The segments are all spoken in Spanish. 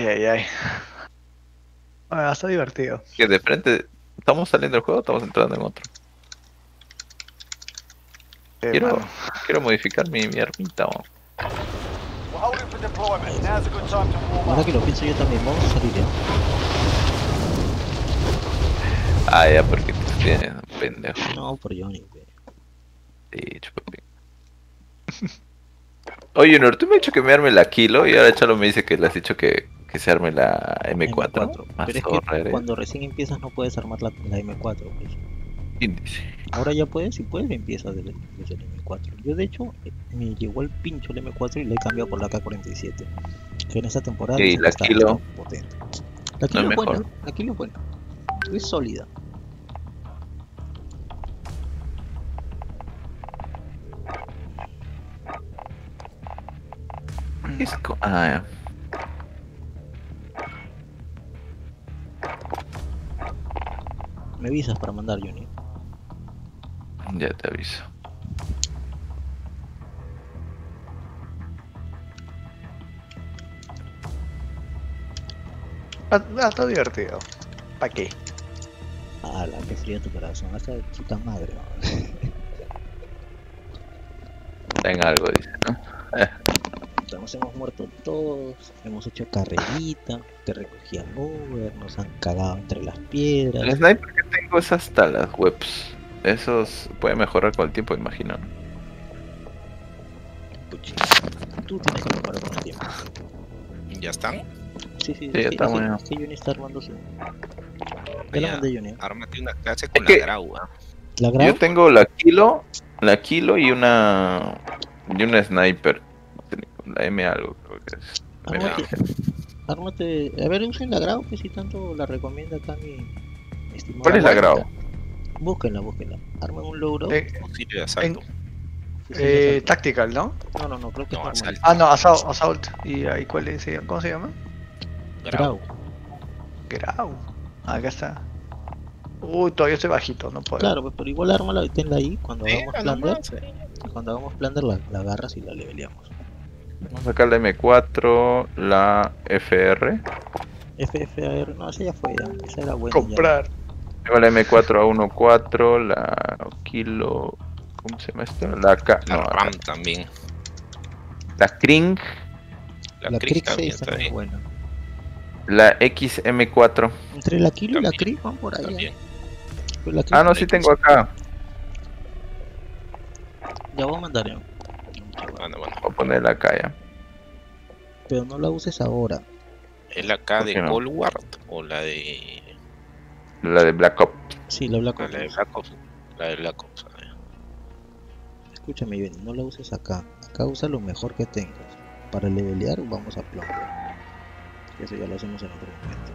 Ay, ay, ay. Ah, está divertido. Que de frente, ¿estamos saliendo del juego o estamos entrando en otro? Eh, Quiero, quiero modificar mi, mi armita. o- We're holding for deployment. Now's a good time to warm Ahora que lo pienso yo también, vamos a salir ya. Ah, ya, porque tú tienes, pendejo. No, por Johnny. pe. Sí, chupapi. Oye, Junior, tú me has dicho que me arme la kilo y ahora Chalo me dice que le has dicho que, que se arme la M4. M4. Más Pero es que eres. cuando recién empiezas no puedes armar la, la M4. pues. Índice. Ahora ya puedes, si puedes, empiezas desde, desde el M4. Yo de hecho eh, me llegó el pincho el M4 y le he cambiado por la K47. Que en esta temporada Sí, dicen que la Kilo. potente. La Kilo es es buena, la Kilo es buena. Es sólida. ¿Qué es co- Ah, Me avisas para mandar Johnny. ya, te aviso. Ah, ah, está divertido. ¿Para qué? Ah, la que fría tu corazón. Hasta puta madre. ¿no? Ten algo, dice, ¿no? Nos hemos muerto todos, hemos hecho carrerita, te recogían Uber, nos han cagado entre las El piedras. sniper que tengo es hasta las webs. Esos puede mejorar con el tiempo, imagino. Puchi. Tú tienes que mejorar con el tiempo. ¿Ya están? Sí, sí, Sí, es, que, está es que- bueno. es que Johnny está armando su. Ya la Ya, mandé Johnny. ¿eh? ármate una clase con que- la grau, ¿ah? La. Yo tengo la kilo, la kilo y una y una sniper. La M algo creo que es. M Ármate. A ver, usen la grabo que si tanto la recomienda acá mi. estimado ¿Cuál es la grau? Búsquenla, búsquenla. Armen un logro. Eh, Fusil de asalto. fusil de eh, asalto. tactical, ¿no? No, no, no, creo que No, es normal. asalto. Ah, no, assault. assault. ¿Y ahí cuál es? ¿Cómo se llama? Grau. Grau. Grau. Ah, acá está. Uy, todavía estoy bajito, no puedo. Claro, pues, pero igual ármala y tenla ahí. Cuando hagamos plunder, cuando hagamos plunder la, la agarras y la leveleamos. Vamos a sacar la M4, la FR. FFAR, no, esa ya fue, ya. esa era buena. Comprar. Tengo la M4 a 1.4, la kilo. ¿Cómo se llama esto? La K. La No, RAM también. la Kring. La, La Crick también 6 está también es bien. buena. la XM4. Entre la Kilo y la También, Crick van por ahí. También. ¿eh? Crick Ah, no, sí tengo acá. Ya voy a mandar. Bueno, bueno. Voy a ponerla acá ya. Pero no la uses ahora. ¿Es la K ¿Por de no? Cold War o la de. La de Black Ops. Sí, la Black La Ops. de Black Ops? La de Black Ops. Escúchame bien, no la uses acá. Acá usa lo mejor que tengas. Para levelear vamos a plunder. Eso ya lo hacemos en otro momento.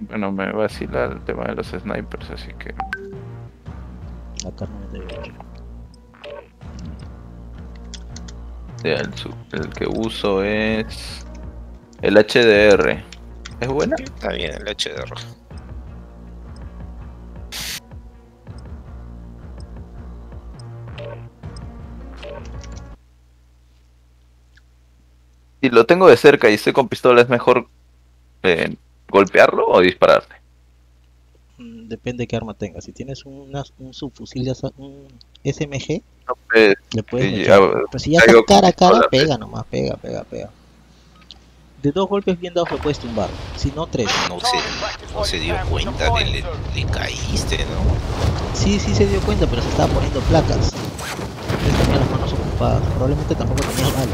Bueno, me vacila el tema de los snipers, así que. Acá 98. ya, el, su- el que uso es. El HDR. ¿Es buena? Está bien, el HDR. Si lo tengo de cerca y estoy con pistola, ¿es mejor eh, golpearlo o dispararle? Mm, Depende de qué arma tengas. Si tienes una- un subfusil, un SMG, No, le puedes ya, Pero si ya estás cara a cara, pega nomás, pega, pega, pega. De dos golpes bien dados lo puedes tumbar. Si no, tres. No se, no se dio cuenta que le, le caíste, ¿no? Sí, sí se dio cuenta, pero se estaba poniendo placas. Él tenía las manos ocupadas. Probablemente tampoco tenía malo.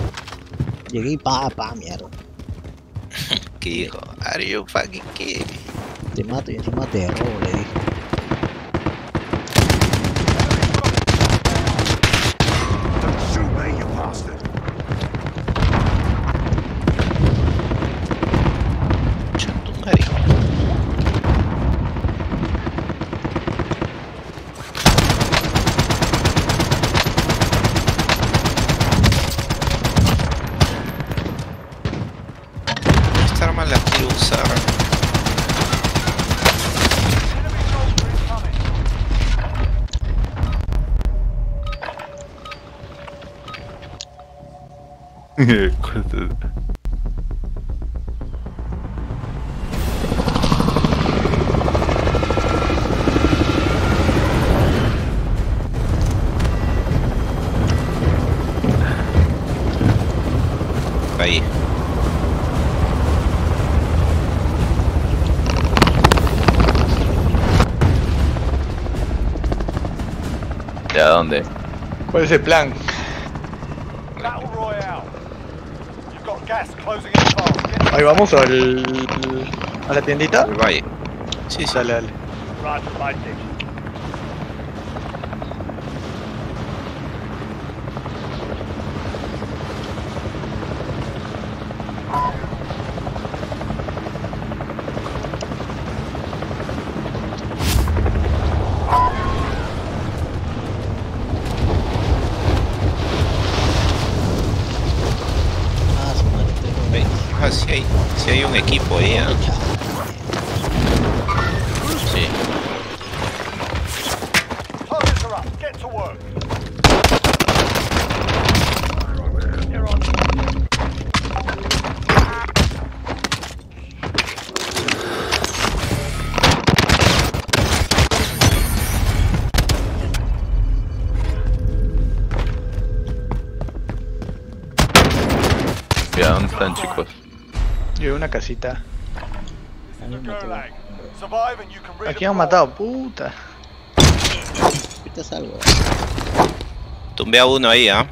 Llegué y pa, pa, mierda. Que dijo, are you fucking kidding me?" Te mato y encima te robo, le dije. Ahí. ¿De dónde? ¿Cuál es el plan? Ahí vamos al, a la tiendita. Sí, sí. Dale, Aquí han matado, puta. Ahorita salgo. Tumbé a uno ahí, ¿ah?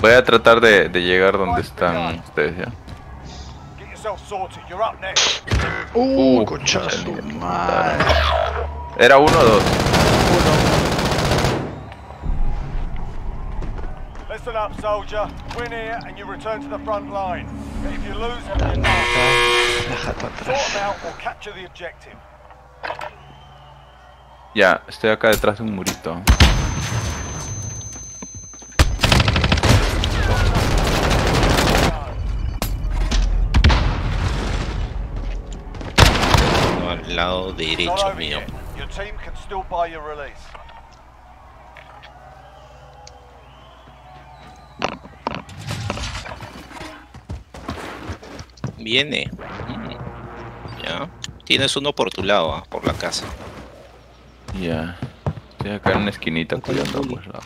Voy a tratar de, de llegar donde están ustedes ya. Uh, Uh, concha ya su ni- madre. ¿Era uno o dos? Listen up, soldier. Win here and you return to the front line. If you lose, atrás. Ya, estoy acá detrás de un murito. Al lado derecho mío. Viene. Mm. Ya. Tienes uno por tu lado, ¿ah? por la casa. Ya. Estoy acá en una esquinita cuidando bully. pues la...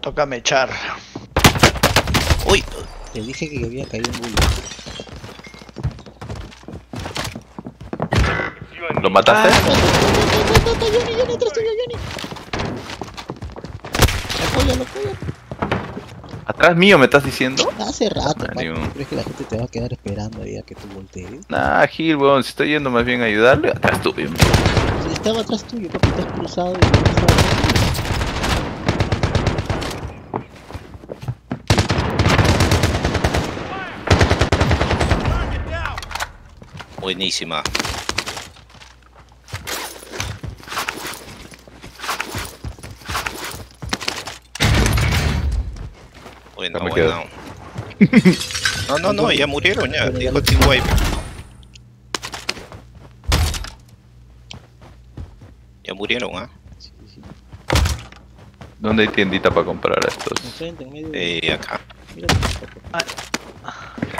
Tócame echar. ¡Uy! Te dije que había caído un bully. ¿Lo mataste? Johnny, Johnny, atrás tuyo, Johnny. ¿Atrás mío me estás diciendo? Hace rato, Ah, papi. un- ¿Crees que la gente te va a quedar esperando ahí a que tú voltees? Nah, Gil, weón, si estoy yendo más bien a ayudarle, atrás tú, bien. Si estaba atrás tuyo, papi, te has cruzado y tuyo. Buenísima. Bueno, me bueno. No, no, no, ya murieron ya. Dijo Team Wipe. Ya murieron, ¿ah? Sí, sí. ¿Dónde hay tiendita para comprar estos? Enfrente, en medio. de- Eh, acá. Papi.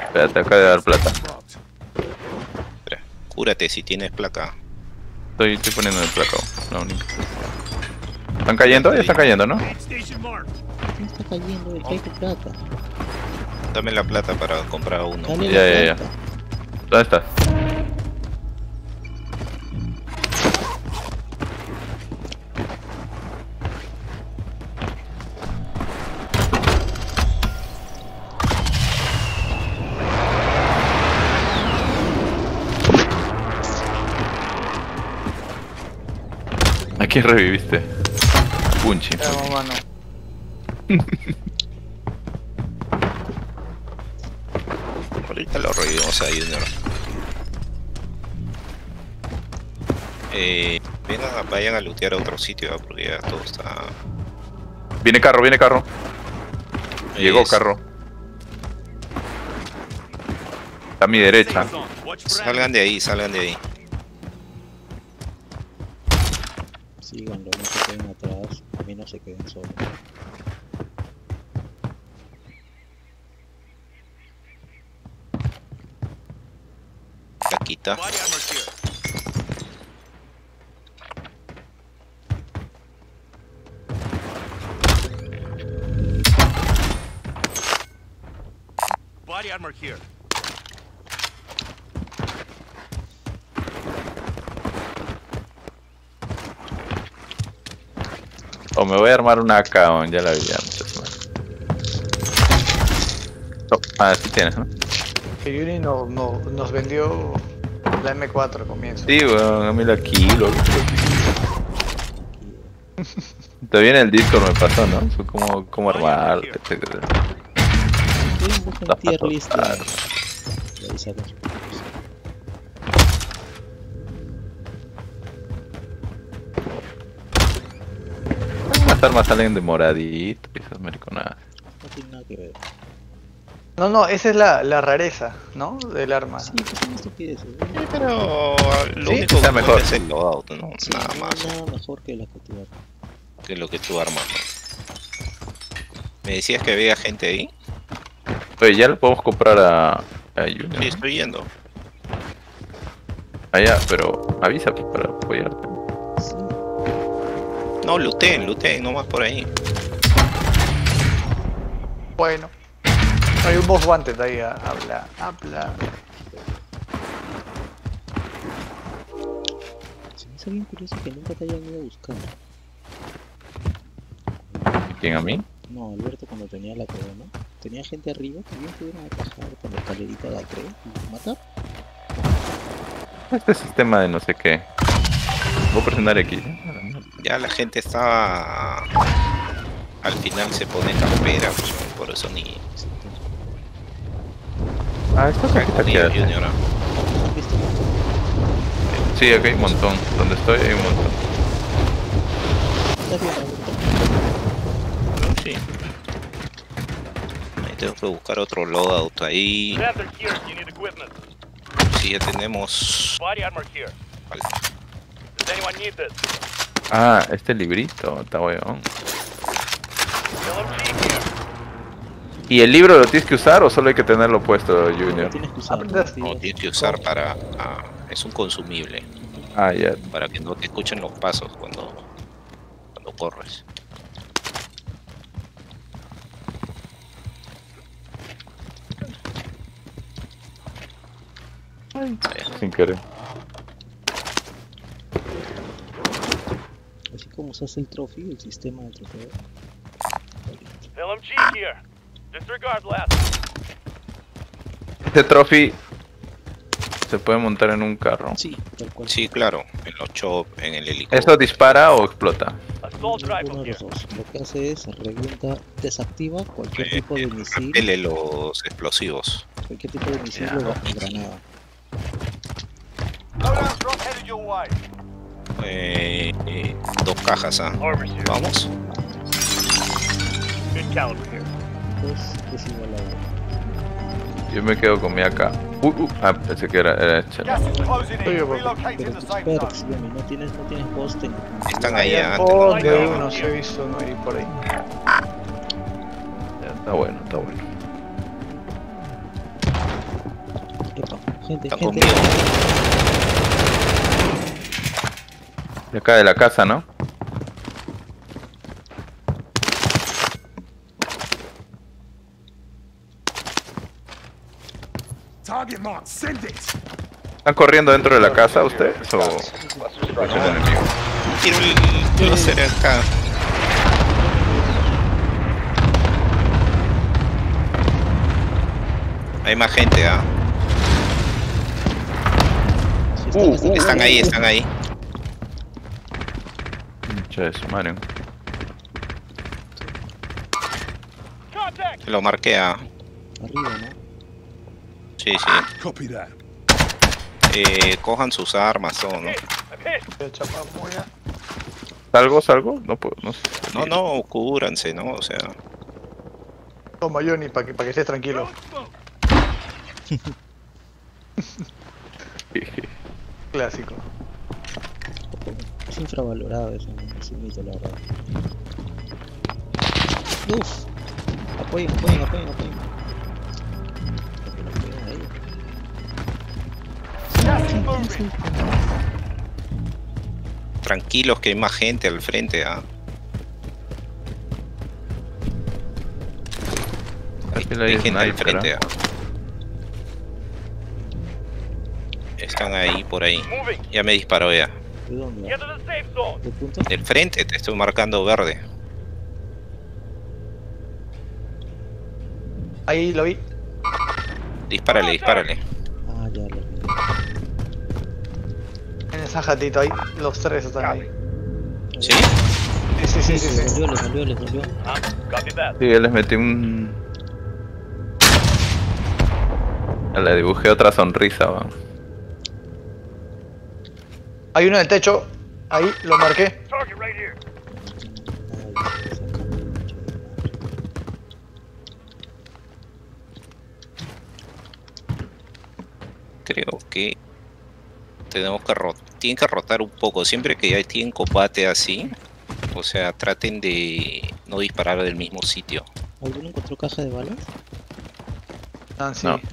Espérate, acá de dar plata. Espera. Cúrate si tienes placa. Estoy, estoy poniendo el plato, la única. ¿Están cayendo? Ya están cayendo, ¿no? ¿Quién está cayendo? El que hay tu plata. Dame la plata para comprar uno. Dale Ya, la ya, ya. plata. ¿Dónde estás? ¿A quién reviviste? Punchi. Vamos, mano. Ahorita lo revivimos a Junior. Eh, vengan, vayan a lootear a otro sitio, porque ya todo está... Viene carro, viene carro. Llegó Es- carro. A mi derecha. Salgan de ahí, salgan de ahí. Síganlo, no se queden atrás. A mí no se queden solos. Plaquita. Body armor here. O me voy a armar una AK, ya la vi antes, man. Oh, ah, sí tienes, ¿no? Que Yuri no, no- nos vendió la M4 al comienzo. Sí, weón, a mí la kilo. Todavía en el Discord me pasó, ¿no? Fue como, como armar, etcétera. Tier list armas salen de moradito y esas mariconadas. No tiene nada que ver. No, no, esa es la, la rareza, ¿no? Del arma. Sí, pues son estupideces. pero lo Sí, único que mejor. mejor es el loadout, ¿no? Sí, Nada más nada mejor que la que tú armas. que lo que tú armas. ¿Me decías que había gente ahí? Oye, ya lo podemos comprar a, a Junior. Sí, estoy yendo. Allá, pero avisa pues, para apoyarte. No, looten, looten, nomás por ahí. Bueno. Hay un boss wanted ahí, ah, habla, habla. se me hace bien curioso que nunca te hayan ido a buscar. ¿Quién a mí? No, Alberto cuando tenía la corona, tenía gente arriba que bien pudieron bajar con la escalerita de A3 y matar. Este sistema de no sé qué. Voy a presionar X. Ya la gente está... Al final se pone campera, pues, por eso ni... Ah, esto es aquí. Junior. Sí, aquí hay un montón. Donde estoy hay un montón. ¿Estás bien, Alberto? Sí. Ahí tengo que buscar otro loadout ahí. Sí, ya tenemos... Vale. Ah, este librito, está weón. ¿Y el libro lo tienes que usar o solo hay que tenerlo puesto, Junior? Tienes que usar No, tienes que usar para... ah, es un consumible. Ah, ya. Para que no te escuchen los pasos cuando... Cuando corres. Sin querer. Así como usas el trophy, el sistema de trofeo. LMG here. Disregard last. Este trophy se puede montar en un carro. Sí, tal cual. Sí, claro. En los chop, en el helicóptero. ¿Esto dispara o explota? Assault Uno rifle de here. los dos. Lo que hace es revienta, desactiva cualquier Eh, tipo de misil, Repele los explosivos. cualquier tipo de misil Ya. o granada. Your way. Eh, eh, dos cajas, ¿ah? Vamos. Yo me quedo con mi AK. Uh, uh, ah, pensé que era, era Yomi, no tienes, no tienes poste. Están ahí, ah, antes, de no, unos, he visto, no hay por ahí. Ya, Está bueno, está bueno. Epa, gente, Están gente. conmigo. De acá de la casa, ¿no? ¿Están corriendo dentro de la casa ustedes? ¿O el enemigo? Quiero el acá. Hay más gente, ah. Uh, uh, Están ahí, están ahí. Mucha de su madre. Contact. Lo marqué, ah. Arriba, ¿no? Sí, sí. Eh, cojan sus armas, todo, ¿no? ¿Salgo, salgo? No puedo, no sé. No, no, cúbranse, ¿no? O sea, Toma Johnny, para que, pa' que estés tranquilo. Clásico. Es infravalorado eso, es un mito, la verdad. Uf. Apoyen, apoyen, apoyen, apoyen. Tranquilos que hay más gente al frente, ah. Hay, gente al frente, ¿ah? ah. Están ahí, por ahí. Ya me disparó ya. ¿De dónde? Del frente te estoy marcando verde. Ahí lo vi. Dispárale, dispárale. Ah, ya lo vi. En esa jatita ahí. Los tres están ahí. ¿Sí? Sí, sí, sí, sí. Salió, le salió. Sí, les metí un. Le dibujé otra sonrisa, va. Hay uno en el techo. Ahí lo marqué. Creo que tenemos que rotar. Tienen que rotar un poco. Siempre que ya tienen combate así, o sea, traten de no disparar del mismo sitio. ¿Alguno encontró caja de balas? Ah, sí. No. Yo no Friendly sé, UAV pasó de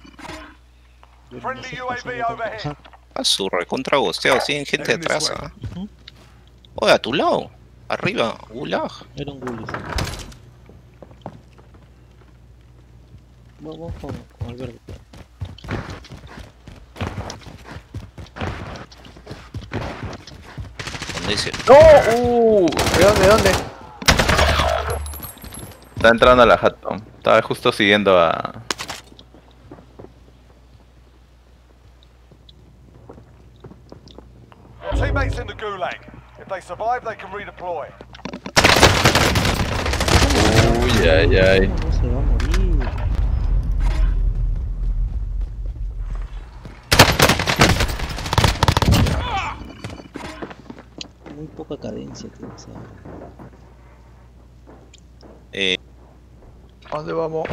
overhead. caja. A su recontra gosteo, tienen gente squad. ¿ah? Oye, a tu lado. Arriba, gulag. Era un gulis. Vamos con, con Alberto. ¿Dónde dice? ¡No! ¡Uh! ¿De dónde? ¿De dónde? Está entrando a la Hatton. Estaba justo siguiendo a. teammates in the gulag. If they survive, they can redeploy. Uy, ay, ay. No se va a morir. Muy poca cadencia tiene esa. Eh, ¿A dónde vamos?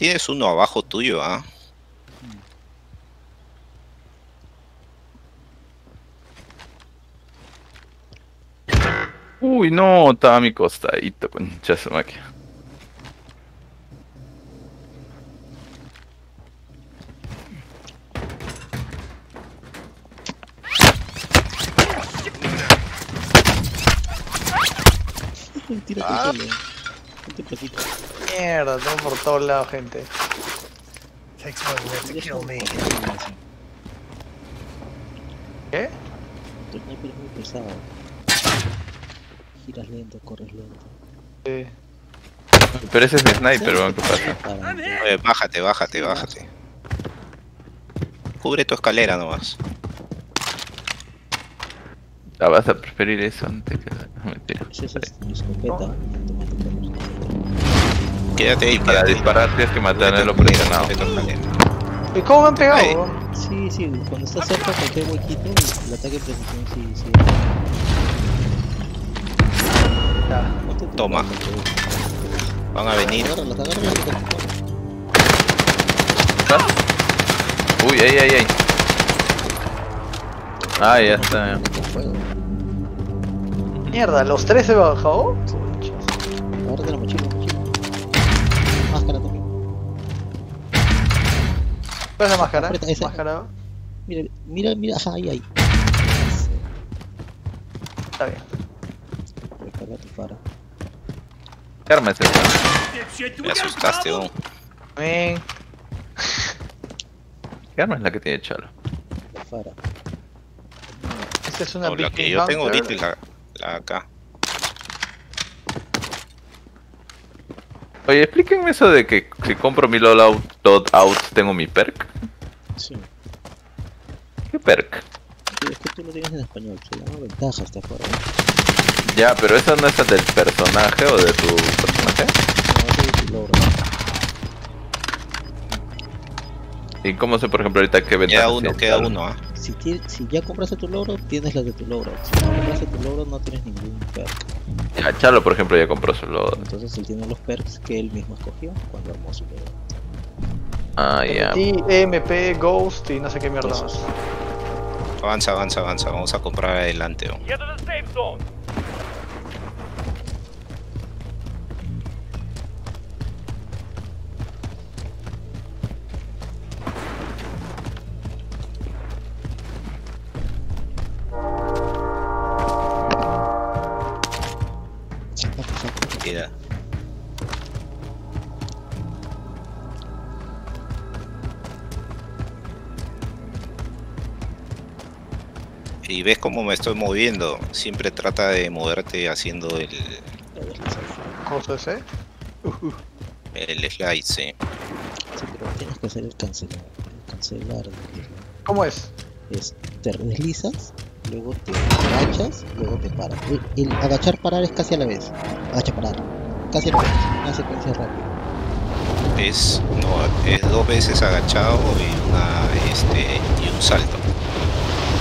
Tienes uno abajo tuyo, ¿ah? Uy, no, estaba a mi costadito, concha su máquina. Ah. Mierda, tengo por todos lados gente. Takes to kill me. ¿Qué? Tu sniper es muy pesado. Giras lento, corres lento. Sí. Pero ese es mi sniper, weón, ¿qué pasa? Oye, bájate, bájate, bájate. Cubre tu escalera nomás. Ah, vas a preferir eso antes que la... Mentira. Esa es mi escopeta Quédate ahí, Para quédate. disparar tienes que mantenerlo escalera, presionado. ¿Y cómo me han pegado? Ahí. Sí, sí, cuando está cerca cualquier huequito, el ataque de precisión sí, sí. Toma. Van a venir. Uy, ay, ay, ay. Ah, ya está. Mierda, ¿los tres se bajado? Conchas. Agárrate la mochila, ¿Cuál es la máscara? Aprieta esa. Máscara. Mira, mira, mira, ajá, ahí, ahí. Está bien. Recarga tu fara. ¿Qué arma es esa? Me asustaste, ¿no? Bien. ¿Qué arma es la que tiene Chalo? La fara. Esta es una No, la que yo tengo ahorita es la, la acá. Oye, explíquenme eso de que si compro mi loadout loadout, tengo mi perk. Sí. ¿Qué perk? Es que tú lo tienes en español, se llama ventaja hasta afuera. Ya, pero eso no es el del personaje o de tu personaje. No, es tu logro. ¿Y cómo sé, por ejemplo, ahorita qué ventaja Queda uno, queda uno, ¿ah? Si, ti- si ya compraste tu logro, tienes las de tu logro. Si no compraste tu logro, no tienes ningún perk. Ya, Chalo, por ejemplo, ya compró su loadout. Entonces él tiene los perks que él mismo escogió cuando armó su logro. Ah, ya. Y MP, Ghost y no sé qué mierda más. Avanza, avanza, avanza. Vamos a comprar adelante, ¿no? Y ves cómo me estoy moviendo. Siempre trata de moverte haciendo el. ¿Cosas, eh? Uh -huh. El slide, sí. Sí, pero tienes que hacer el cancelar. El cancelar. ¿Cómo es? Es, te deslizas luego te agachas, luego te paras. El, el agachar parar es casi a la vez. Agacha parar. Casi a la vez. Una secuencia rápida. Es, no, es dos veces agachado y una este y un salto.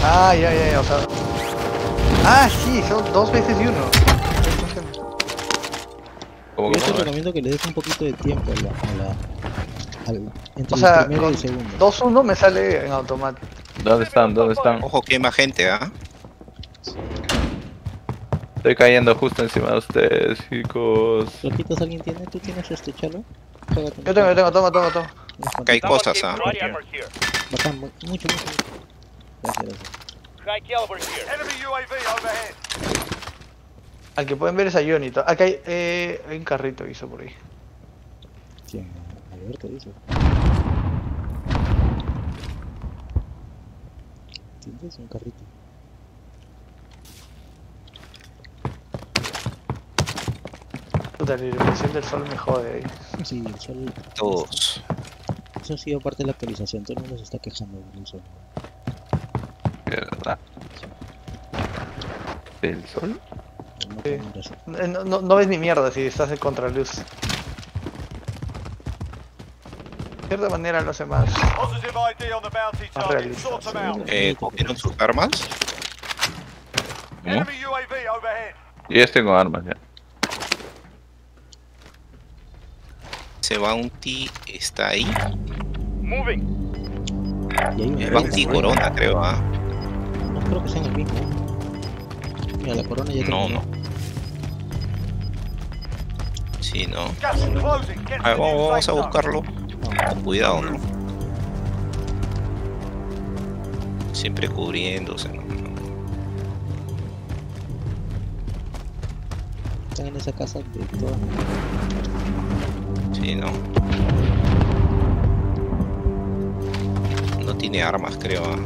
Ah, ya, ya, ya, o sea. Ah, sí, son dos veces y uno. ¿Cómo, Yo te recomiendo que le des un poquito de tiempo a la. A la al, entre O sea, el primero y el segundo. 2-1 me sale en automático. ¿Dónde están? ¿Dónde están? Ojo que hay más gente, ¿ah? Estoy cayendo justo encima de ustedes, chicos. Loquitos, ¿alguien tiene? ¿Tú tienes este chalo? Yo tengo, yo tengo, toma, toma, toma. hay cosas, ¿ah? Bacán, mu- mucho, mucho. mucho. Gracias, gracias. Enemy UAV overhead. Al que pueden ver es a Johnny. Acá hay, eh, hay un carrito hizo por ahí. ¿Quién? Alberto dice. ¿Tienes un carrito? Puta, la iluminación del sol me jode ahí. Sí, el sol. Todos. Eso ha sido parte de la actualización. Todo el mundo se está quejando del sol. De verdad. ¿Del sol? No Sí. Eh, No, no, no ves ni mierda si estás en contraluz. De cierta manera lo hace más. Positive ID on the bounty target. realista. Eh, ¿Cogieron sus armas? ¿Cómo? Yo ya tengo armas ya. Ese bounty está ahí. Moving. Y hay un Es rey bounty corona, creo, ¿ah? No creo que sean el mismo. Mira, la corona ya No, no. Sí, no. A ver, vamos, vamos a buscarlo. Con cuidado, ¿no? Siempre cubriéndose, ¿no? están en esa casa de todas. Sí, no. No tiene armas, creo. ¿ah?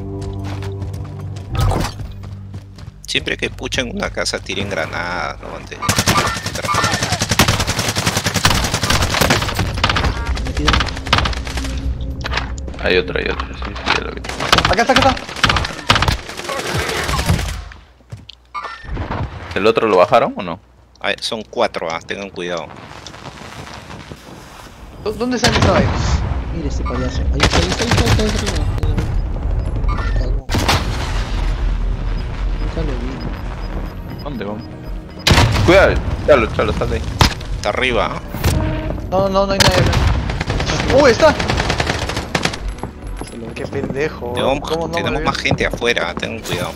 Siempre que puchan una casa, tiren granadas, ¿no? Antes de entrar. Hay otro, hay otro, sí, sí, ya lo vi. Acá está, acá está. ¿El otro lo bajaron o no? A ver, son cuatro, ¿ah? tengan cuidado. ¿Dó- ¿Dónde está el estaba ahí? Mira este payaso. Ahí está, ahí está, ahí está, ahí está, ahí está, arriba. Cagón. Nunca lo vi. ¿Dónde vamos? Cuidado, chalo, chalo, sal de ahí. Está arriba, ¿ah? No, no, no hay nadie. ¡Uy, está! Qué pendejo. Tenemos, ¿Cómo no me tenemos lo más gente afuera, tengan cuidado.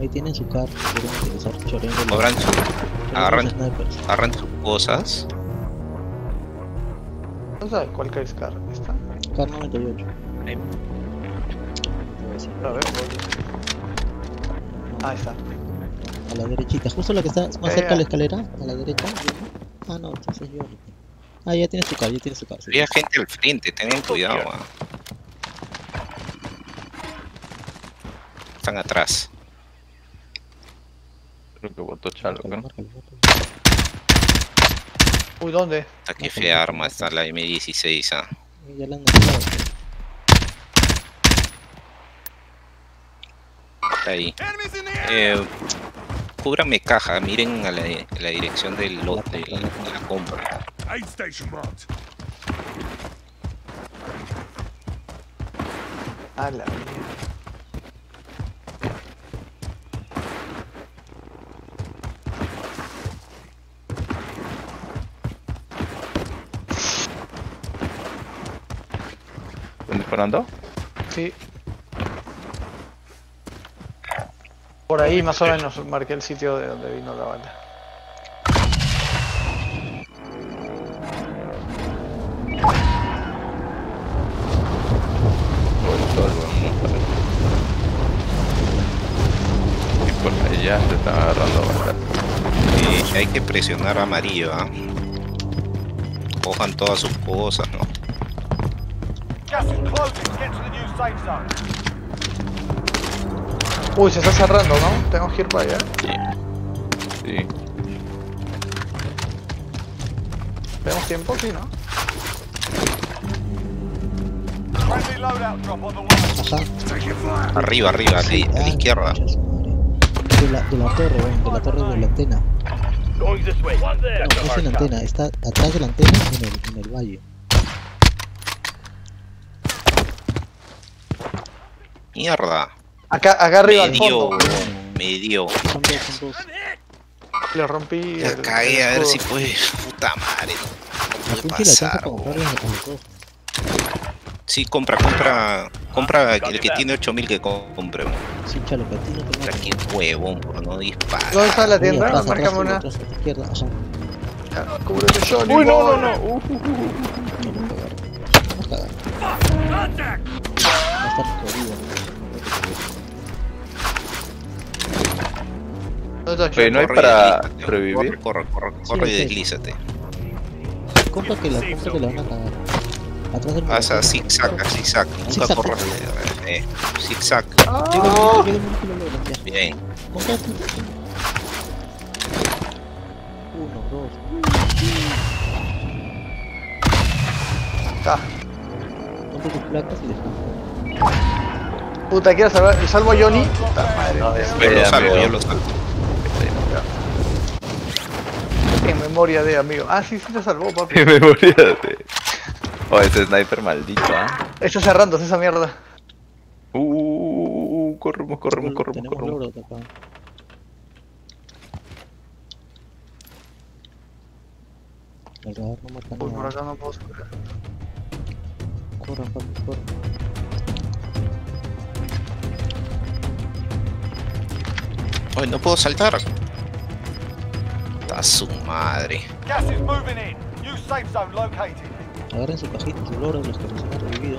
Ahí tienen su carro. Quieren utilizar chorengo. Abran su- agarran- agarran sus cosas. No sabe cuál es car. ¿Está? Car 98. Ahí. Te voy a decir. A ver, voy. Ah, está. A la derechita, justo la que está más Ya, cerca de la escalera, a la derecha. Ah, no, entonces yo. Ah, ya tienes tu car, ya tienes tu car. sí. Había gente al frente, tengan cuidado. ¿ah? Están atrás. Creo que botó chalo, márcalo. Uy, ¿dónde? Hasta que fea arma está la M16. ¿ah? Ya la han matado. Está ahí. Eh, cúbranme caja, miren a la, a la dirección del lote, de la, de la compra. Aid station marked. Ah, la mierda. ¿Están disparando? Sí. Por ahí más o menos marqué el sitio de donde vino la bala. Que presionar amarillo, ¿ah? Cojan todas sus cosas, ¿no? Uy, se está cerrando, ¿no? Tengo que ir para allá. Sí. ¿Tenemos tiempo? Sí, ¿no? Arriba, arriba, a la, a la izquierda. De la, de la torre, de la torre de la antena. No, es en la antena, está atrás de la antena en el, en el valle. Mierda. Acá, acá arriba al Medio, fondo. medio. Son dos, son dos. Le rompí. El- cagué, el a ver si puede. Puta madre. No La puede la. Sí, compra, compra. Compra el que tiene 8000 que compre. Sí, chalo, que a ti no te Compra matan. que huevón, por no disparar. ¿Dónde está la tienda? atrás, atrás, Márcame una. atrás, a izquierda, Cúbrete, Johnny. Uy, no, no, no. Uh, uh, uh, uh. Va a estar jodido. ¿no? No hay para revivir. Corre, corre, corre, corre y sí. deslízate. Compra que la compra que la van a cagar. Atrás del Haz a muro. zigzag, a zigzag. Nunca corras. de- Eh, zigzag. Ah, lo logras, ya. Bien. Uno, dos. Está. Ponte tus placas y descansa. Puta, quiero salvar. ¿Y salvo a Johnny? Puta madre. Yo Espera, lo salvo, yo lo salvo. En memoria de amigo. Ah, sí, sí te salvó, papi. Qué memoria de. Oh, ese sniper maldito, ¿ah? Está cerrando esa mierda. Uh, uh, uh, uh, corremos, corremos, corremos, corremos. no mata Uy, por acá no puedo subir. Corran, papi, corran. Oye, no puedo saltar. A su madre. Gas is moving in. New safe zone located. Agarren su cajita, sus logros, los que nos han revivido.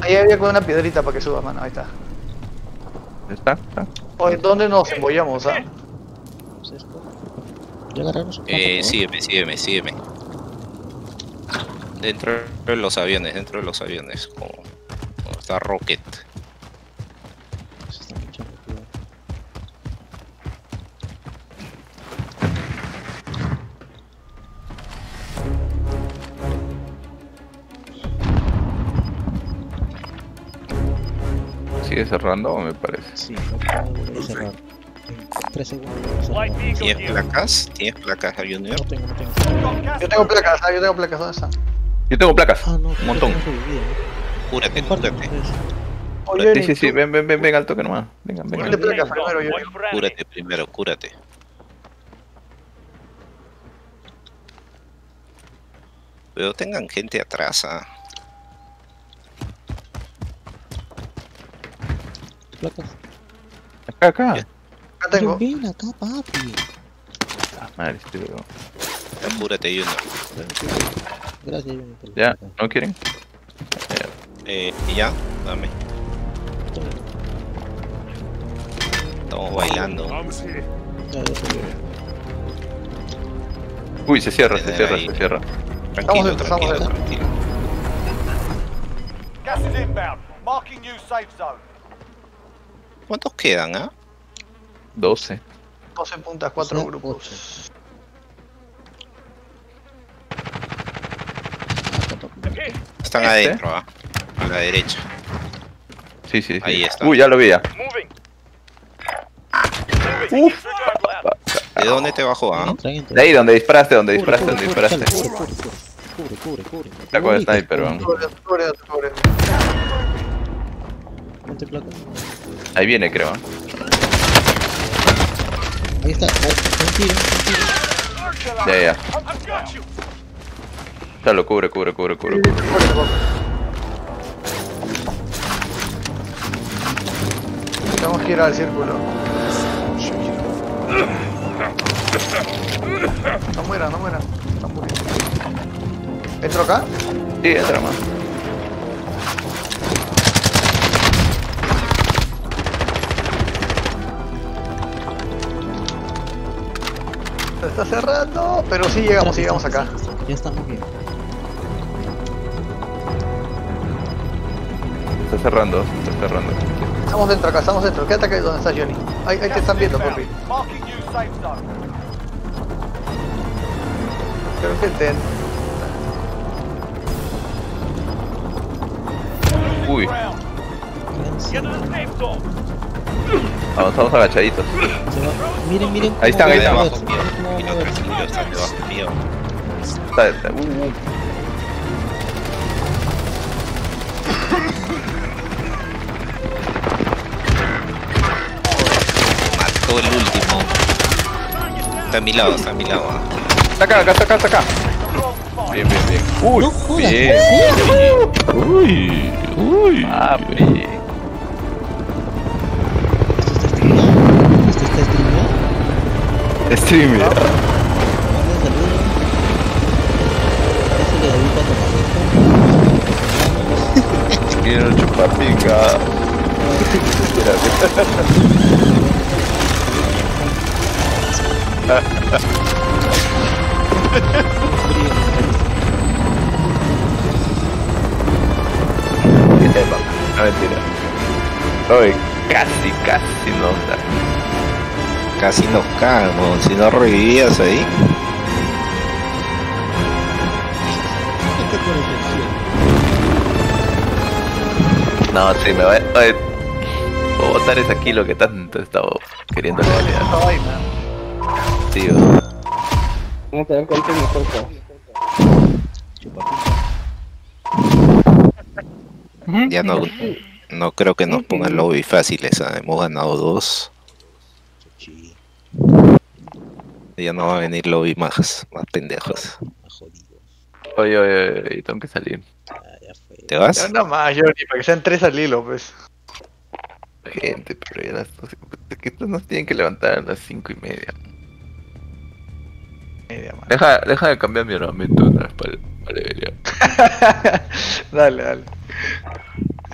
Ahí había con una piedrita para que suba, mano. Ahí está. ¿Está? ¿Está? Oye, ¿dónde nos embollamos, ah? Pues esto. ¿Ya agarraron su? Eh, no? sígueme, sígueme, sígueme. Dentro de los aviones, dentro de los aviones. Como, como está Rocket. ¿Sigue cerrando o me parece? Sí, no puedo cerrar. En 3 segundos vamos a cerrar. ¿Tienes placas? ¿Tienes placas, Junior? No tengo, no tengo. Got gas Yo tengo placas, yo tengo placas. ¿Dónde están? Yo tengo placas. Ah, no, Un montón. Compártelo, cúrate. pues. Oye, Sí, sí, sí, ven, ven, ven, ven al toque nomás. Vengan, Ponle vengan. placas primero, yo. Cúrate primero, cúrate. Pero tengan gente atrás, ah. Placas. Acá, acá. Ya. Acá tengo. Pero ven acá, papi. Ah, madre, este weón. Ya, Cúrate, Junior. Gracias, las ¿Ya? ¿No quieren? Eh, y ya, dame. Estamos bailando. Uy, se cierra, se cierra, ahí. se cierra. Tranquilo, Estamos dentro, tranquilo, estamos tranquilo. Gas is inbound. Marking new safe zone. ¿Cuántos quedan, ah? 12. 12 puntas, 4 sea, grupos. Acá, papi. Están ¿Este? adentro, ah. A la derecha. Sí, sí, sí. Ahí está. Uy, ya lo vi ya. Uf. ¿De dónde te bajó, ah? Entra. De ahí, donde disparaste, donde disparaste, donde disparaste. cubre, cubre, cubre. Está con el sniper, weón. Cubre, cubre, cubre. Ponte placa. Ahí viene, creo. ¿eh? Ahí está. Un tiro, un tiro. Ya, ya. Ya lo cubre, cubre, cubre, cubre. cubre. Tenemos que ir al círculo. No muera, no muera. No muriendo. ¿Entro acá? Sí, entra más. Se está cerrando, pero sí llegamos, sí llegamos acá. Ya estamos bien. Está cerrando, está cerrando. Estamos dentro acá, estamos dentro. Quédate acá donde estás, Johnny. Ahí, ahí te están viendo, zone. Creo que te... Uy, estamos agachaditos. Miren, miren. Ahí están, ahí están. Moverse. tranquilo, está debajo mío. Está, está, uh, uh. Mató el último. Está a mi lado, está a mi lado. ah. Está acá, acá, está acá, está acá. Bien, bien, bien. Uy, No bien. Uy, uy. Papi. Streamer. Quiero chupar pinga. No mentira. Oye, casi, casi no. Casi nos cagamos. Si no revivías ahí. No, sí, me va a... Oye, voy a botar ese kilo que tanto he estado queriendo vaina. Tío. Vamos a ver cuál es mejor. Ya no, no creo que nos pongan lobby fáciles. Hemos ganado dos. Sí, Ya no va a venir lobby más, más pendejos. Oye, oye, oye, tengo que salir. Ah, ya fue. ¿Te vas? Ya nada más, Johnny, para que sean tres al hilo, pues. Gente, pero ya las que estos nos tienen que levantar a las cinco y media. Media. Deja, deja de cambiar mi armamento otra vez para, dale, dale.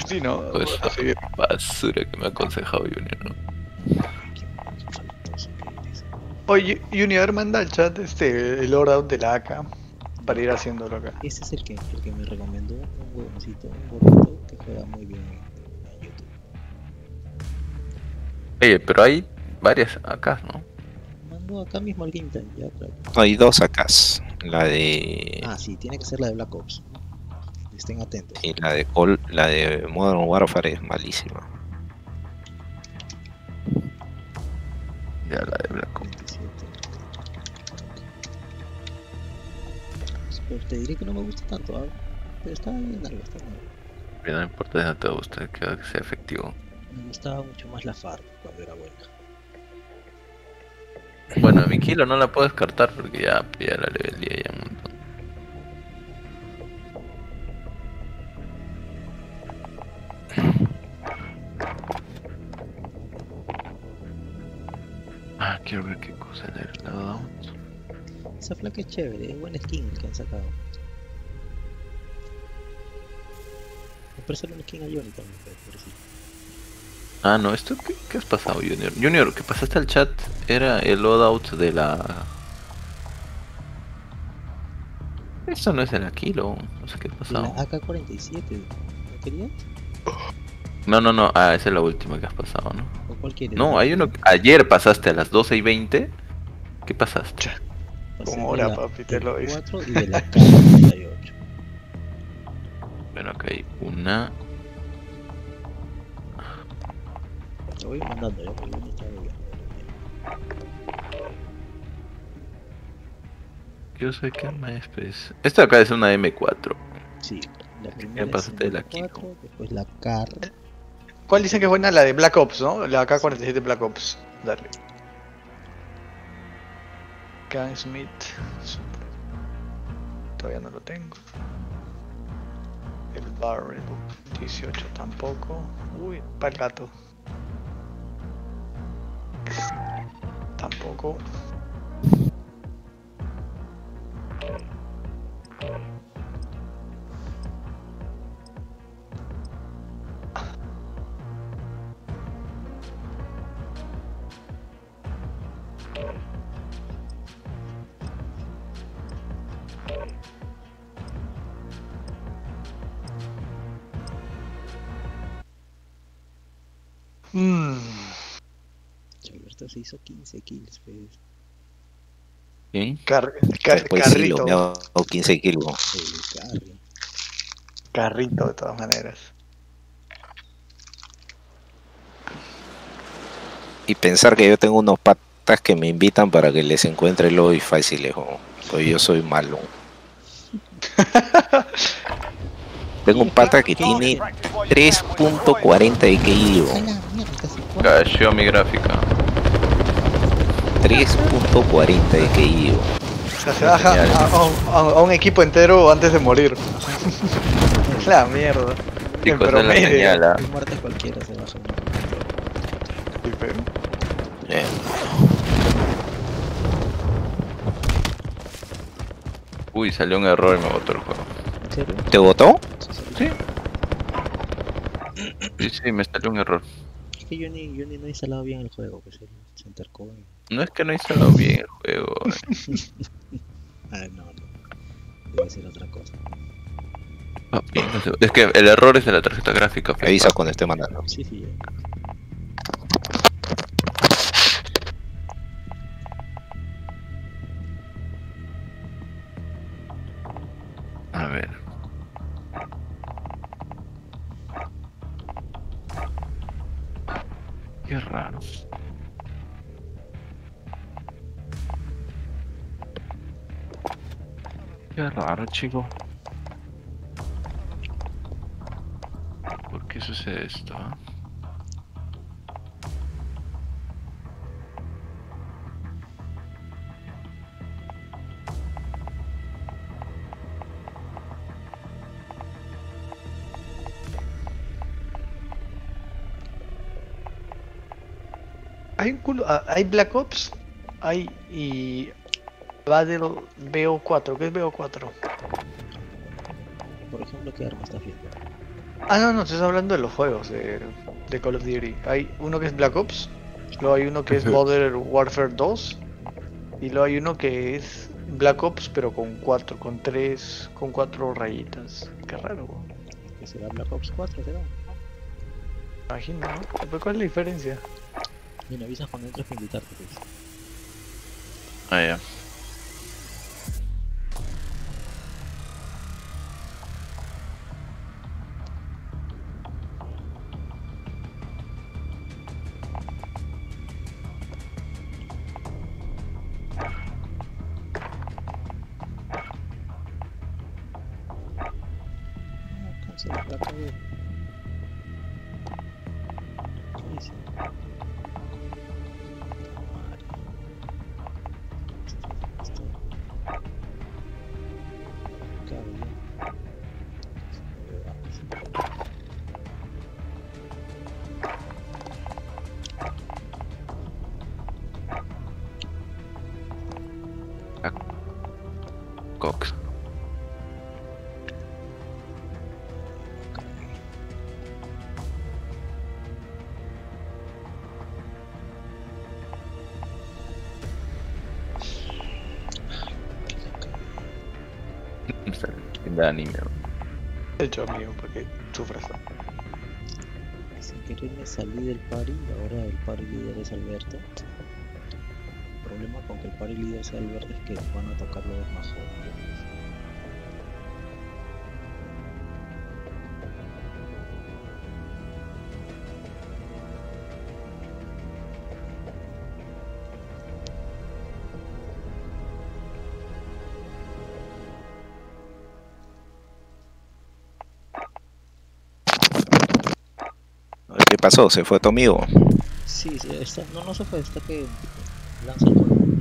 Sí, ¿no? Seguir. basura que me ha aconsejado Junior, ¿no? Oye, Junior, manda al chat este, el loadout de la AK para ir haciéndolo acá. Ese es el que, el que me recomendó un huevoncito, un gordito que juega muy bien en, YouTube. Oye, pero hay varias acá, ¿no? Mando acá mismo al game time, ya claro. Hay dos acá. La de. Ah, sí, tiene que ser la de Black Ops. Estén atentos. Y la de Call, la de Modern Warfare es malísima. Ya la de Black Ops. Pero te diré que no me gusta tanto, ¿ah? pero está bien algo, está bien. Pero no importa si no te gusta, que sea efectivo. Me gustaba mucho más la FARC cuando era buena. Bueno, mi kilo no la puedo descartar porque ya, ya la levelía ya un montón. Ah, quiero ver qué cosa era el lado. Esa flaca es chévere, es buen skin el que han sacado. Me parece un skin a Johnny también, pero decir. Ah, no, ¿esto qué, qué has pasado, Junior? Junior, que pasaste al chat era el loadout de la... Esto no es el Aquilo, no sé qué ha pasado. la AK-47, ¿no querías? No, no, no, ah, esa es la última que has pasado, ¿no? ¿O cuál quieres? No, hay uno... que- Ayer pasaste a las 12 y 20. ¿Qué pasaste? Ahora, la papi, te lo dice. 4 y de la K-48. Bueno, acá hay una... Lo voy mandando ya porque no estaba viendo. Yo sé qué arma es, pues. Esta acá es una M4. Sí, la primera es pasaste de la 4, después la CAR, ¿Cuál dicen que es buena? La de Black Ops, ¿no? La AK-47 Black Ops. Dale. Can Smith. Todavía no lo tengo. El Barrel 18 tampoco. Uy, para el gato. Tampoco. Se hizo 15 kills, pues. ¿Sí? car- car- Pues sí, carrito. lo me hago 15 kills. El carry. Carrito, de todas maneras. Y pensar que yo tengo unos patas que me invitan para que les encuentre lobby fáciles, jo. pues yo soy malo. Tengo un pata que tiene 3.40 de KI, jo. ¡A la mierda! Casi cuatro. Cayó mi gráfica. 3.40 de KI, jo. O sea, se baja a, a un- a equipo entero antes de morir. la mierda. Es la promedio. señal. El muerte cualquiera se baja. Pero- Uy, salió un error y me botó el juego. ¿En serio? ¿Te votó? Sí. Sí, sí, me salió un error. Es que yo ni, yo ni no he instalado bien el juego, pues Center Coin. No es que no he instalado bien el juego. Ah, no, no. Debe ser otra cosa. papi, no sé. Es que el error es de la tarjeta gráfica. Me avisa cuando esté mandando. Sí, sí, ya. A ver. Qué raro. Qué raro, chico. ¿Por qué sucede esto? ah? Hay un culo, ah, hay Black Ops, hay y Battle BO4, ¿qué es BO4? Por ejemplo, ¿qué arma está viendo? Ah, no, no, estás hablando de los juegos de, de Call of Duty. Hay uno que es Black Ops, luego hay uno que es Modern Warfare 2, y luego hay uno que es Black Ops, pero con cuatro, con tres, con cuatro rayitas. Qué raro. ¿Que será Black Ops 4, será? imagino, ¿no? Pero ¿Cuál es la diferencia? Me avisas cuando entres para invitarte, pues. Ah, ya. Hecho, amigo, porque sufres. Sin querer me salí del party ahora el party líder es Alberto. El problema con que el party líder sea Alberto es que van a tocar los más jóvenes. ¿Qué pasó? ¿Se fue tu amigo? Sí, está, no, no se fue, está que lanza.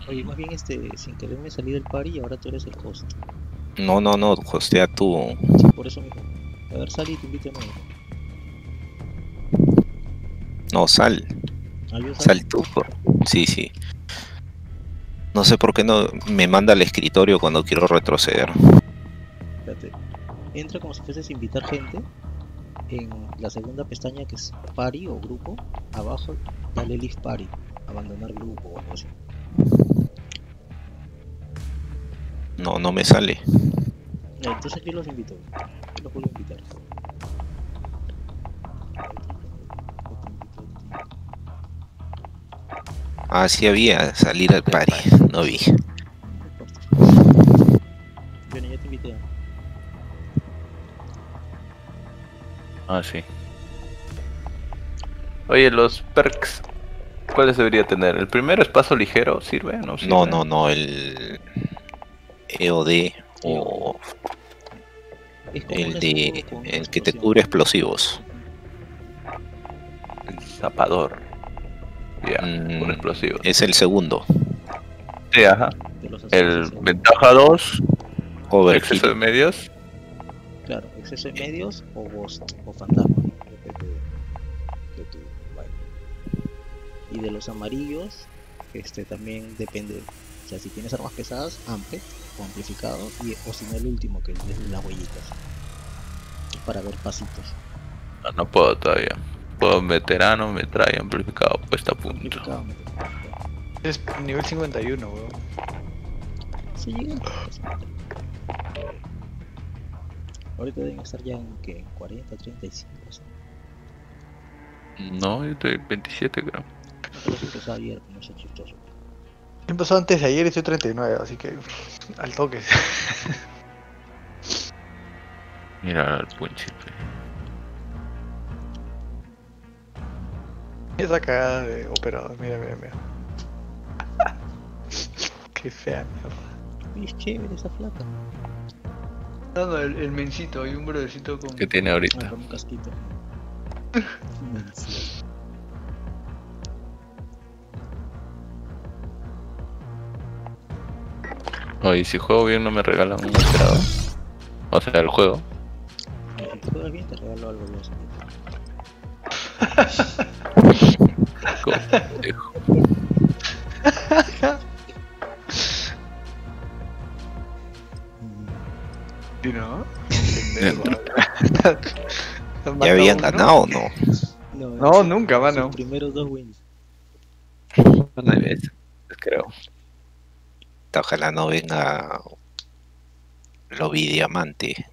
Oye, más bien este, sin querer me salí del party y ahora tú eres el host. No, no, no, hostea tú. Sí, por eso mismo. A ver, sal y te invito a nuevo. No, sal. Ah. Sal tú. por- Sí, sí. No sé por qué no me manda al escritorio cuando quiero retroceder. Espérate. Entra como si fueses a invitar gente. En la segunda pestaña que es party o grupo, abajo dale leave party, abandonar grupo o algo así. No, no me sale. Entonces yo los invito. Yo los a invitar. Ah, sí había, salir al party. No vi. Ah, sí. Oye, los perks, ¿cuáles debería tener? ¿El primero es paso ligero? ¿Sirve? No, sirve? No, no, no, el EOD o el de el que te cubre explosivos. El zapador. Ya, Mm, con explosivos. Es el segundo. Sí, ajá. El ventaja 2, Overkill. exceso de medios. Claro, exceso de medios o ghost o fantasma. Depende de, de tu vaina. Y de los amarillos, este también depende. O sea, si tienes armas pesadas, amped o amplificado, y, o si no el último, que es las huellitas. Para ver pasitos. No, no puedo todavía. Puedo veterano, metralla, amplificado, puesta a punto. Amplificado, me- Es nivel 51, weón. Sí. Ahorita deben estar ya en, que en 40, 35. o sea. No, yo estoy 27 creo. No, sí ayer, no sé, chistoso. Empezó antes de ayer y estoy 39, así que al toque. Mira el punchito. Esa cagada de operador, mira, mira, mira. Qué fea mierda. Es chévere esa flaca. No, no, el, el mencito, hay un brodecito con. ¿Qué tiene Ah, ahorita? con un casquito. Oye, si juego bien no me regalan un operador. O sea, el juego. Si juegas bien, te regalo algo yo. ¿Ya habían ganado o no? No, No, nunca, mano. primeros dos wins. Una vez, creo. Ojalá no venga Lobby Diamante.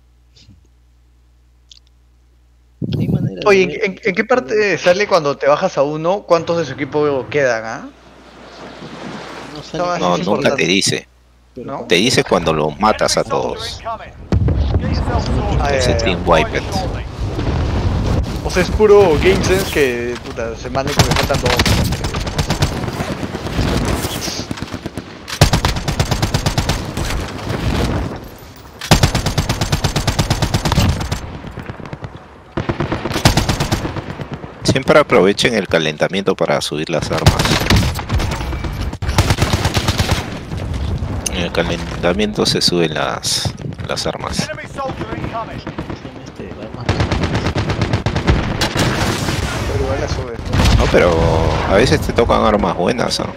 Oye, ¿en, en- en qué parte sale cuando te bajas a uno? ¿Cuántos de su equipo quedan, ah? No, sale No, nunca importante. te dice. Te dice cuando los matas a todos. Ah, Ese team wipe it. Shortly. O sea, es puro game sense que puta, se mande que me faltan dos. Siempre aprovechen el calentamiento para subir las armas. En el calentamiento se suben las, las armas. Enemy soldier incoming. Tiene este, armas Pero igual la sube. No, pero a veces te tocan armas buenas. war.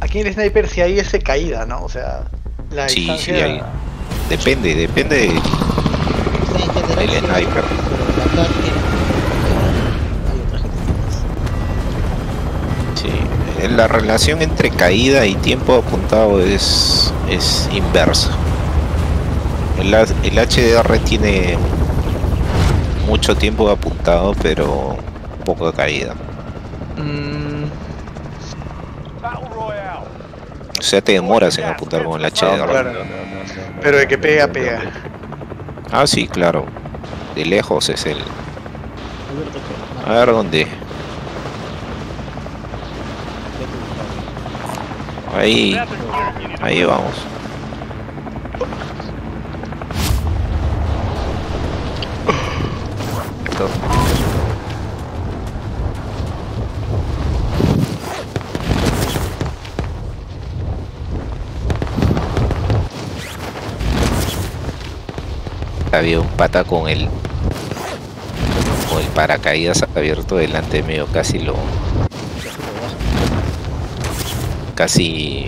Aquí en el sniper si hay ese caída, ¿no? O sea, la Sí, sí hay. Depende, depende. de- O sea, en general, El sí, sniper. Sí, eh, la relación entre caída y tiempo apuntado es, es inversa. El, HDR tiene mucho tiempo apuntado, pero poca caída. Mm. O sea, te demoras en apuntar con el no, HDR. claro. Pero de que pega, pega. Ah, sí, claro. De lejos es el. A ver dónde. Ahí. Ahí vamos. Había un pata con el paracaídas abierto delante mío, casi lo casi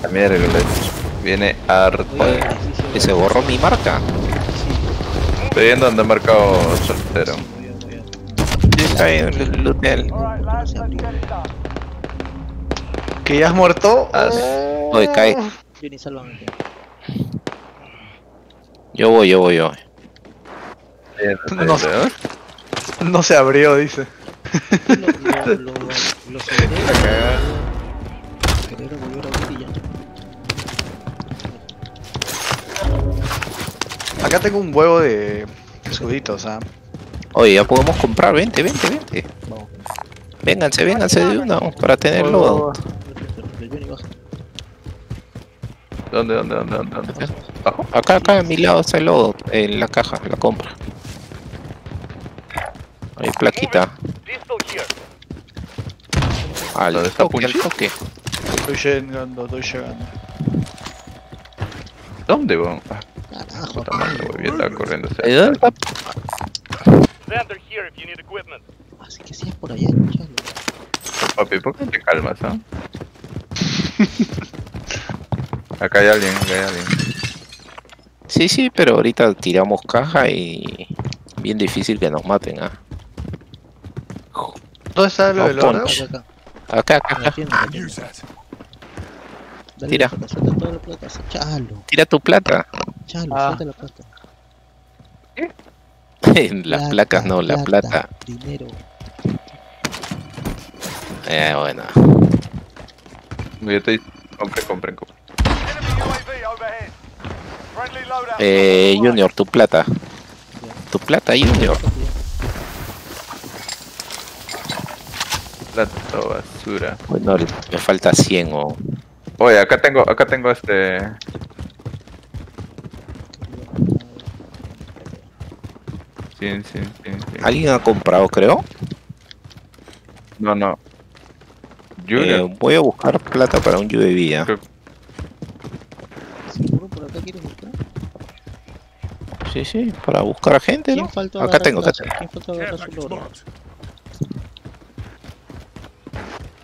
También viene harta. que se borró mi marca. Estoy viendo donde he marcado soltero. Está bien. ¿Que ya has muerto? Ah, Oye, cae. Sálvame. Yo voy, yo voy, yo voy. No. No se abrió, dice. Lo, lo, lo, lo aceleré, aceleré, volvió a abrir y ya. Acá tengo un huevo de escuditos, ¿ah? Oye, ya podemos comprar, vente, vente, vente. Vénganse, vénganse de una para tenerlo. El Johnny baja. ¿Dónde, dónde, dónde, dónde? dónde? Acá, acá a mi lado está el lodo, en la caja, la compra. Hay plaquita. Al ¿Dónde está toque, al toque. Estoy llegando, estoy llegando. ¿Dónde, weón? Ah, Carajo, puta madre, weón, yo estaba corriendo. ¿De dónde está? Así que sí es por allá, escuchalo. Papi, ¿por qué te calmas, ah? Acá hay alguien, acá hay alguien. Sí, sí, pero ahorita tiramos caja y bien difícil que nos maten, ¿ah? ¿Dónde está lo del No, oro? Acá, acá. Acá. Dale Tira. la plata, suelta toda la plata. sí, Chalo, Tira tu plata. chalo, Ah. suelta la plata. Las placas no, la plata. Dinero. Eh, bueno. Yo estoy... Compren, compren, compren. Eh, Junior, tu plata. Tu plata, Junior. Plata basura. Bueno, me falta 100 o... Oye, acá tengo, acá tengo este... Sí, sí, sí. ¿Alguien ha comprado, creo? No, no. Eh, Junior. voy a buscar plata para un UAV. Creo- ¿Seguro por acá quieres buscar? Sí, sí, para buscar a gente, ¿Quién ¿no? faltó Acá tengo, acá tengo. ¿Quién faltó agarrar su loro?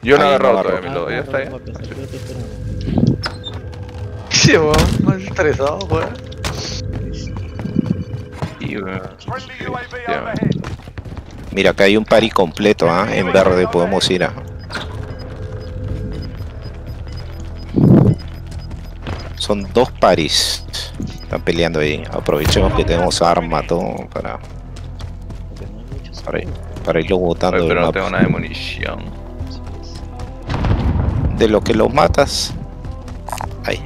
Yo no he agarrado todavía mi lodo, ya Ah, está. ya. te esperaba. Sí, weón, más estresado, weón. Weón. Ya. Mira, acá hay un pari completo, ¿ah? En verde podemos ir a... Son dos paris. Están peleando ahí. Aprovechemos que tenemos arma, todo, para, para, ir- para irlo botando Oye, del pero no mapa. tengo nada de munición. De lo que los matas... Ahí.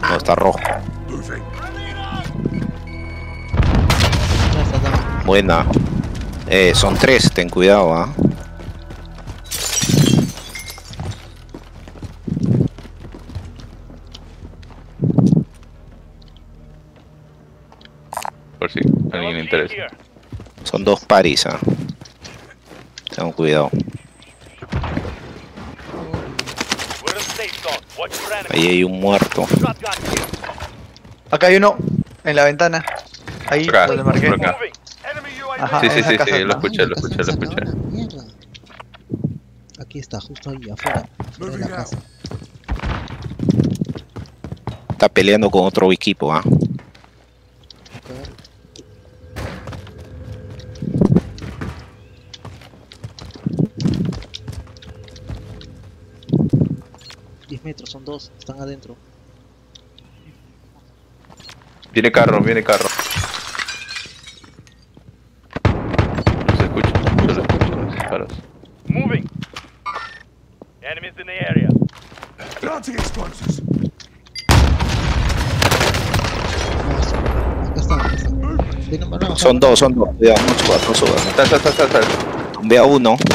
No, está rojo. Buena. Eh, son tres, ten cuidado, ¿ah? Por si a alguien le interesa. Son dos paris, ¿ah? Ten cuidado. Ahí hay un muerto. Acá hay uno, en la ventana. Ahí, Acá, donde marqué. por acá. Ajá. Sí, sí, sí, casa, sí, lo escuché, lo escuché, lo escuché. Aquí está, justo ahí, afuera. afuera de la casa. Está peleando con otro equipo, ¿ah? Diez dos, están adentro. Viene carro, viene carro. Se escucha, escucho los disparos. Moving. Enemies in the area. Son dos, son dos. Cuidado, no subas, no subas. Ve a uno. Ay, weón.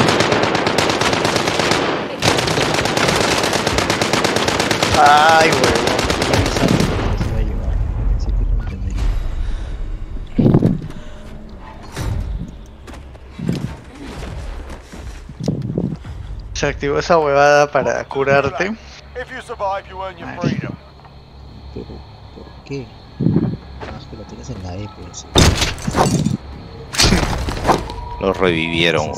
Se va a llevar. Ese tipo no entendería. Se activó esa huevada para curarte. Pero, ¿por qué? Es que lo tienes en la E, pues. Los revivieron.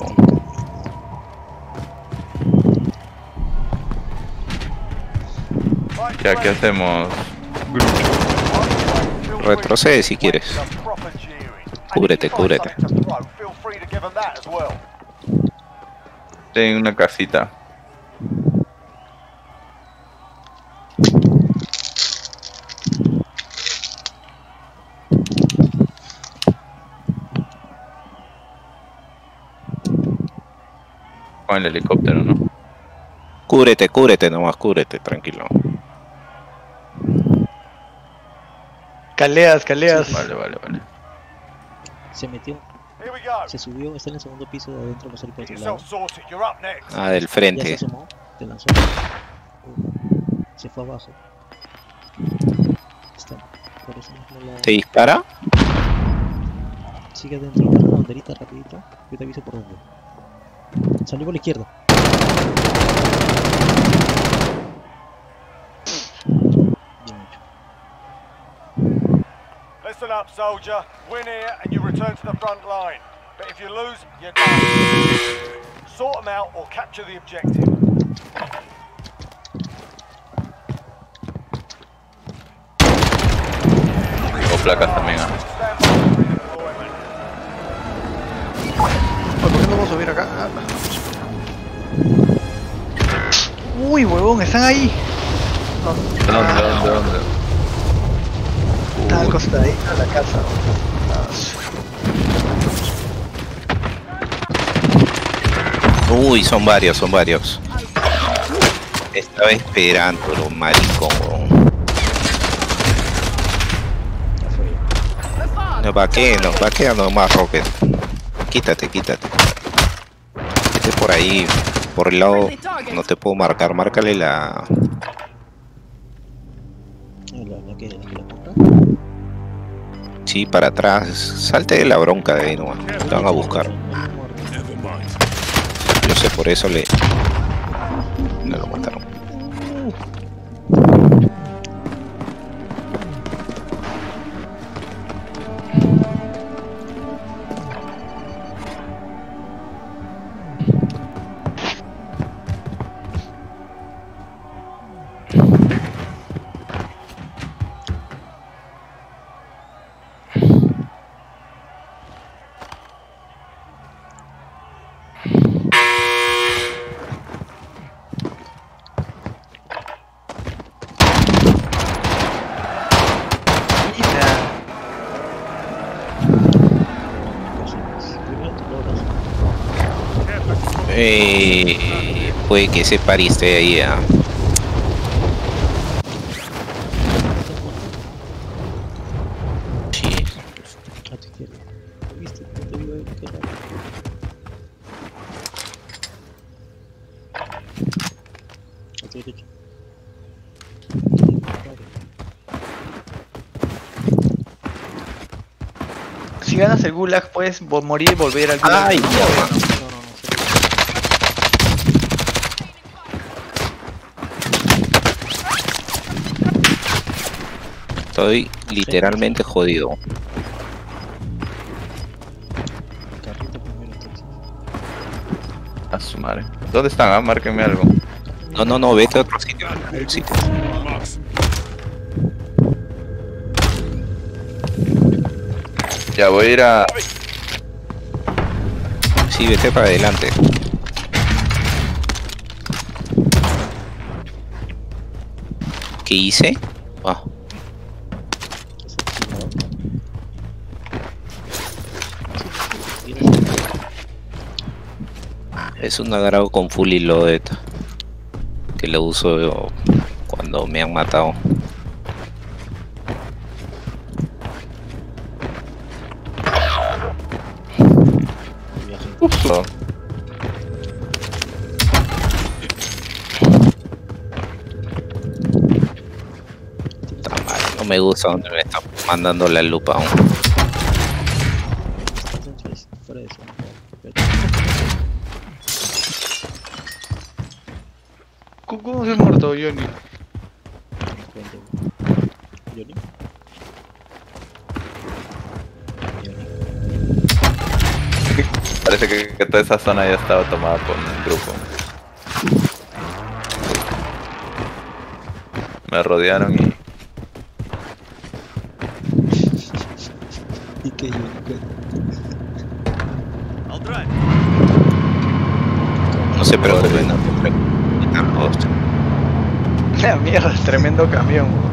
Ya, ¿qué hacemos? Retrocede si quieres. Cúbrete, cúbrete. Tengo una casita. Con el helicóptero, ¿no? Cúbrete, cúbrete nomás, cúbrete, tranquilo. Caleas, caleas. Vale, vale, vale. Se metió, se subió, está en el segundo piso de adentro, no salió por otro lado. Ah, del Ya se frente. asomó, te lanzó. Se fue abajo. Está, por eso mismo la... ¿Te dispara? Sigue adentro, la banderita rapidito. Yo te aviso por dónde. Salió por la izquierda. Up, soldier. Win here and you return to the front line. But if you lose, you're done. Sort them out or capture the objective. Tengo placas también, ¿ah? Stand by for redeployment. ¿Por qué no vamos a subir acá? Ah. Uy, huevón, están ahí. ¿De dónde, dónde, dónde? Al costadito de la casa. Uy, son varios, son varios. Estaba esperando, un maricón. No, vaquea, no, vaquea nomás, Rocket. Quítate, quítate. Este por ahí, por el lado, no te puedo marcar, márcale la... La, la que, la que la compra. Sí, para atrás, salte de la bronca de ahí te van a buscar. Yo sé, por eso le... No lo mataron. Puede que ese pari esté ahí, ah. Derecha. Si ganas el gulag, puedes morir y volver al gulag. Ay, no, estoy literalmente jodido. Carrito primero entonces. A su madre. ¿Dónde están? Ah, márquenme algo. No, no, no, vete a otro sitio. sitio. Ya voy a ir a. Sí, vete para adelante. ¿Qué hice? Ah, es un agrado con fully loaded que lo uso cuando me han matado. Viaje. No. No me gusta donde me están mandando la lupa aún. Estás en face, fuera de zona. Pero- ¿Cómo- ¿Cómo se ha muerto Johnny? Cuente. Johnny. Johnny. Parece que, que toda esa zona ya estaba tomada por un grupo. Me rodearon y Y que yo No se preocupen, no se preocupen. Estamos- La mierda, es tremendo camión.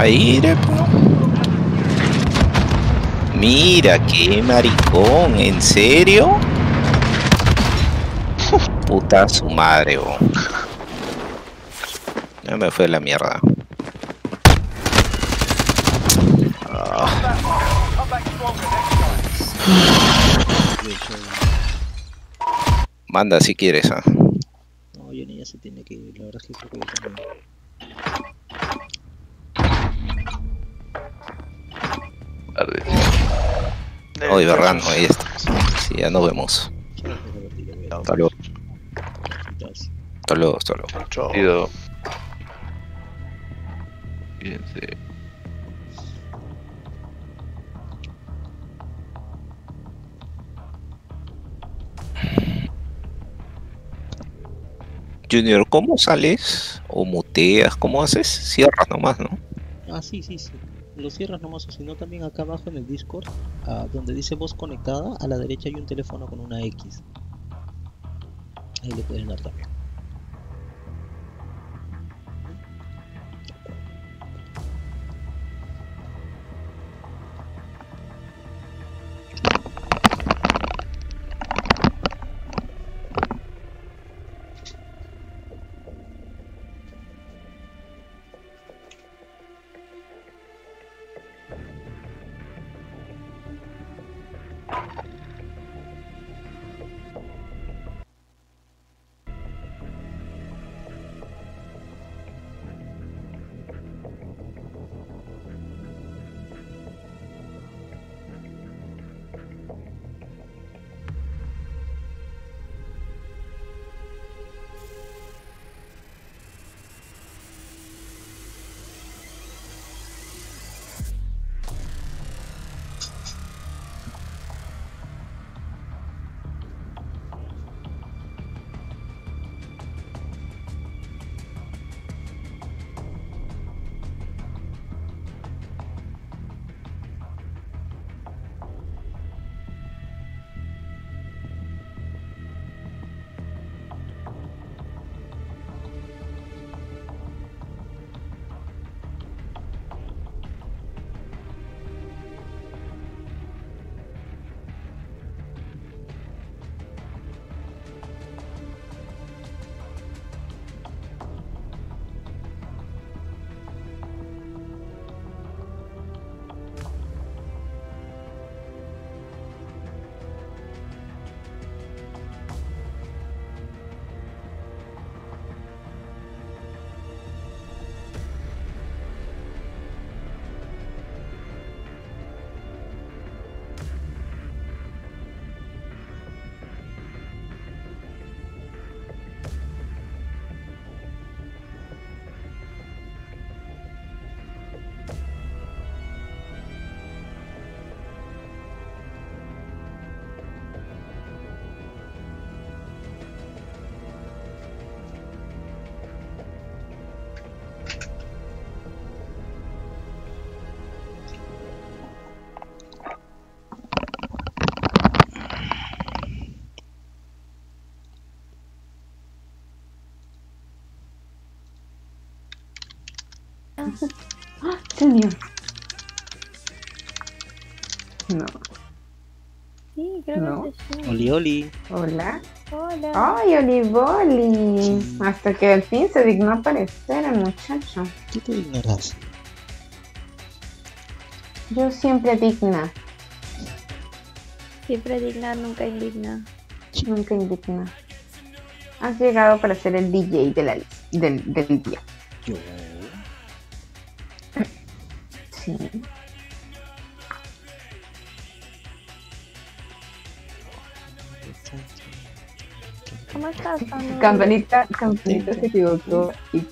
Ahí, po. Mira, qué maricón, ¿en serio? Puta su madre, bo. Ya me fue la mierda. Soy- manda si quieres, ah. No, hasta luego, hasta luego. Chao. Pido. Fíjense. Junior, ¿cómo sales? ¿O muteas? ¿Cómo haces? Cierras nomás, ¿no? Ah, sí, sí, sí. Lo cierras nomás, o si no, también acá abajo en el Discord, ah, donde dice voz conectada, a la derecha hay un teléfono con una X. Ahí le pueden dar también. No. Sí, creo No. que sí. Oli, oli. Hola. Hola. ¡Ay, Olivoli! Sí. Hasta que al fin se dignó aparecer el muchacho. ¿Qué te dignarás? Yo siempre digna, Siempre digna, nunca indigna. nunca indigna. Has llegado para ser el DJ de la, del, del día. Campanita, Campanita se equivocó y